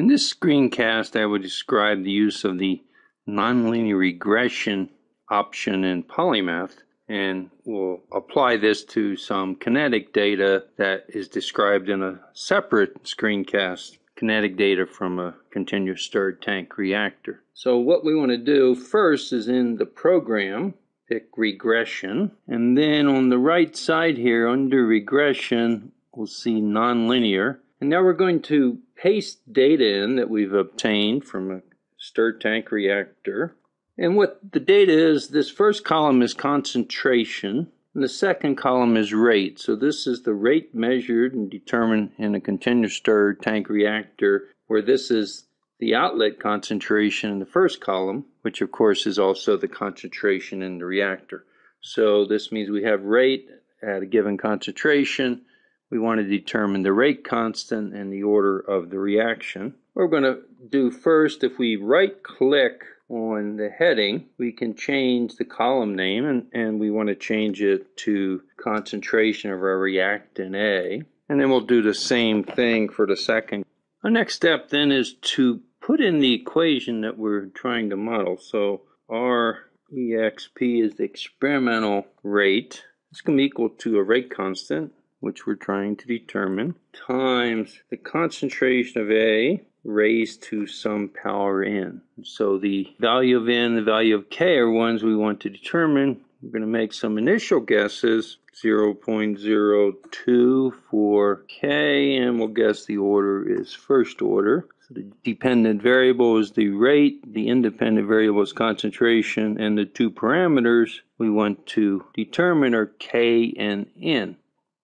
In this screencast, I would describe the use of the nonlinear regression option in Polymath, and we'll apply this to some kinetic data that is described in a separate screencast, kinetic data from a continuous stirred tank reactor. So what we want to do first is in the program, pick regression, and then on the right side here under regression, we'll see nonlinear. And now we're going to paste data in that we've obtained from a stirred tank reactor. And what the data is, this first column is concentration, and the second column is rate. So this is the rate measured and determined in a continuous stirred tank reactor, where this is the outlet concentration in the first column, which of course is also the concentration in the reactor. So this means we have rate at a given concentration, we want to determine the rate constant and the order of the reaction. What we're going to do first, if we right click on the heading, we can change the column name and, and we want to change it to concentration of our reactant A. And then we'll do the same thing for the second. Our next step then is to put in the equation that we're trying to model. So our EXP is the experimental rate. It's going to be equal to a rate constant which we're trying to determine, times the concentration of A raised to some power n. So the value of n, the value of k are ones we want to determine. We're going to make some initial guesses, 0.02 for k, and we'll guess the order is first order. So the dependent variable is the rate, the independent variable is concentration, and the two parameters we want to determine are k and n.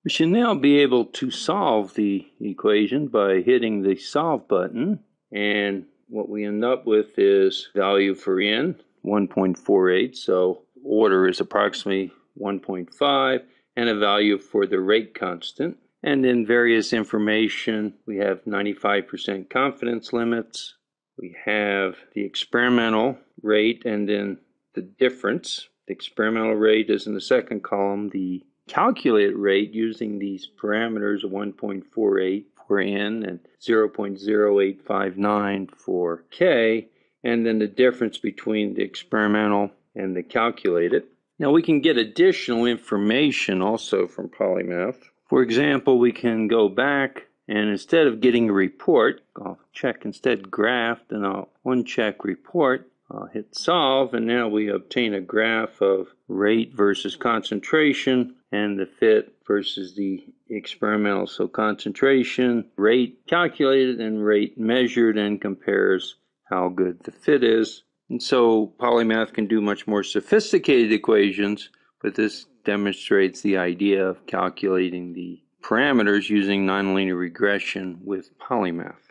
We should now be able to solve the equation by hitting the solve button and what we end up with is value for n 1.48 so order is approximately 1.5 and a value for the rate constant. And in various information we have 95% confidence limits we have the experimental rate and then the difference. The experimental rate is in the second column the calculate rate using these parameters of 1.48 for n and 0.0859 for k, and then the difference between the experimental and the calculated. Now we can get additional information also from Polymath. For example, we can go back and instead of getting a report, I'll check instead graph, and I'll uncheck report. I'll hit solve, and now we obtain a graph of rate versus concentration and the fit versus the experimental. So concentration, rate calculated, and rate measured, and compares how good the fit is. And so Polymath can do much more sophisticated equations, but this demonstrates the idea of calculating the parameters using nonlinear regression with Polymath.